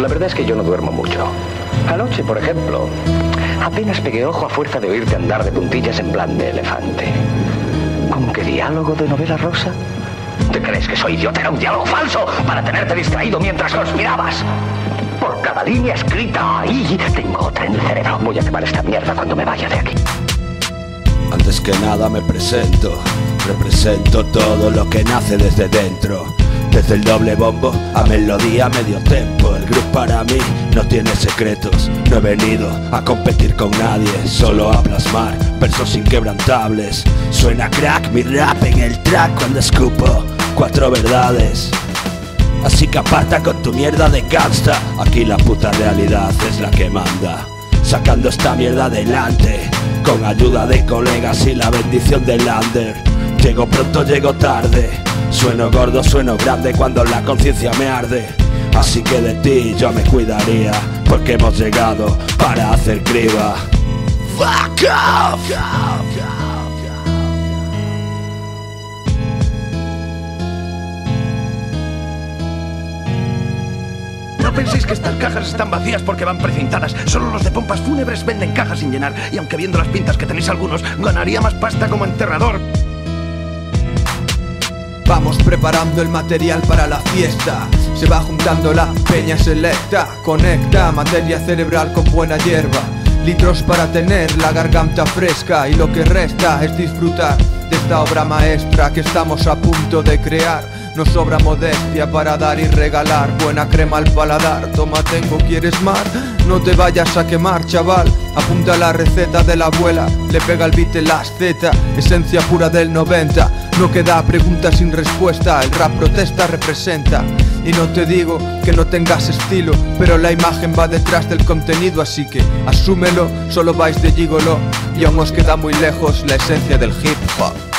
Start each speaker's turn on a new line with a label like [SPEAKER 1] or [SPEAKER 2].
[SPEAKER 1] La verdad es que yo no duermo mucho. Anoche, por ejemplo, apenas pegué ojo a fuerza de oírte andar de puntillas en plan de elefante. ¿Con qué diálogo de novela rosa? ¿Te crees que soy idiota? Era un diálogo falso para tenerte distraído mientras conspirabas. Por cada línea escrita ahí tengo otra en el cerebro. Voy a quemar esta mierda cuando me vaya de aquí.
[SPEAKER 2] Antes que nada me presento, represento todo lo que nace desde dentro. Desde el doble bombo a melodía medio tempo. El grupo para mí no tiene secretos. No he venido a competir con nadie Solo a plasmar versos inquebrantables. Suena crack mi rap en el track cuando escupo Cuatro verdades. Así que aparta con tu mierda de gangsta. Aquí la puta realidad es la que manda. Sacando esta mierda adelante Con ayuda de colegas y la bendición del lander Llego pronto, llego tarde Sueno gordo, sueno grande cuando la conciencia me arde Así que de ti yo me cuidaría Porque hemos llegado para hacer criba Fuck off
[SPEAKER 3] No penséis que estas cajas están vacías porque van precintadas. Solo los de pompas fúnebres venden cajas sin llenar. Y aunque viendo las pintas que tenéis algunos, ganaría más pasta como enterrador.
[SPEAKER 4] Vamos preparando el material para la fiesta. Se va juntando la peña selecta. Conecta materia cerebral con buena hierba. Litros para tener la garganta fresca. Y lo que resta es disfrutar de esta obra maestra que estamos a punto de crear Nos sobra modestia para dar y regalar. Buena crema al paladar, toma tengo, ¿quieres mar? No te vayas a quemar chaval. Apunta la receta de la abuela. Le pega el beat en la Z Esencia pura del 90 no queda pregunta sin respuesta, el rap protesta representa. Y no te digo que no tengas estilo, pero la imagen va detrás del contenido, así que asúmelo, solo vais de gigolo. Y aún os queda muy lejos la esencia del hip hop.